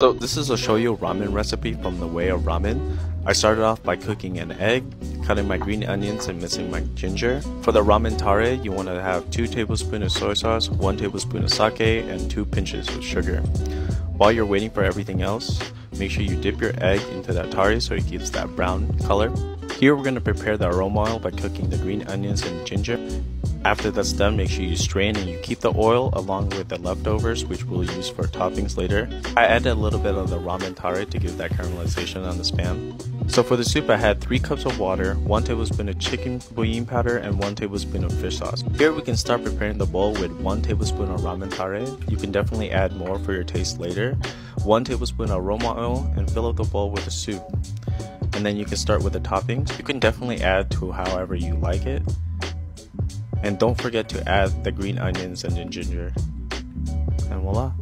So this is a shoyu ramen recipe from the way of ramen. I started off by cooking an egg, cutting my green onions and mixing my ginger. For the ramen tare, you want to have 2 tablespoons of soy sauce, 1 tablespoon of sake, and 2 pinches of sugar. While you're waiting for everything else, make sure you dip your egg into that tare so it gives that brown color. Here we're going to prepare the aroma oil by cooking the green onions and ginger. After that's done, make sure you strain and you keep the oil along with the leftovers, which we'll use for toppings later. I added a little bit of the ramen tare to give that caramelization on the spam. So for the soup, I had 3 cups of water, 1 tablespoon of chicken bouillon powder, and 1 tablespoon of fish sauce. Here we can start preparing the bowl with 1 tablespoon of ramen tare. You can definitely add more for your taste later. 1 tablespoon of aroma oil, and fill up the bowl with the soup. And then you can start with the toppings. You can definitely add to however you like it. And don't forget to add the green onions and ginger. And voila.